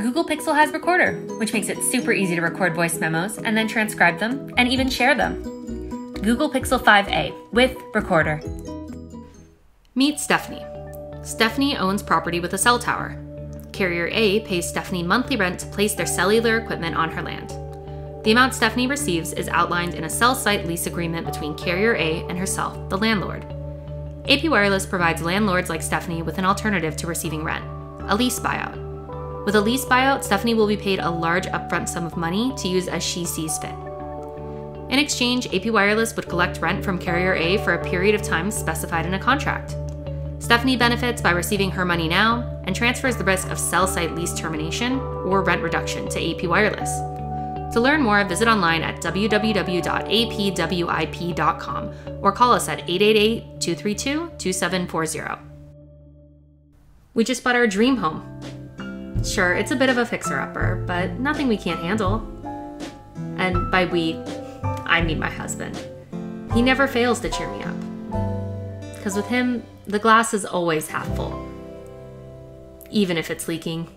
Google Pixel has Recorder, which makes it super easy to record voice memos and then transcribe them and even share them. Google Pixel 5a with Recorder. Meet Stephanie. Stephanie owns property with a cell tower. Carrier A pays Stephanie monthly rent to place their cellular equipment on her land. The amount Stephanie receives is outlined in a cell site lease agreement between Carrier A and herself, the landlord. AP Wireless provides landlords like Stephanie with an alternative to receiving rent a lease buyout. With a lease buyout, Stephanie will be paid a large upfront sum of money to use as she sees fit. In exchange, AP Wireless would collect rent from Carrier A for a period of time specified in a contract. Stephanie benefits by receiving her money now and transfers the risk of cell site lease termination or rent reduction to AP Wireless. To learn more, visit online at www.apwip.com or call us at 888 232 2740. We just bought our dream home. Sure, it's a bit of a fixer upper, but nothing we can't handle. And by we, I mean my husband. He never fails to cheer me up. Because with him, the glass is always half full, even if it's leaking.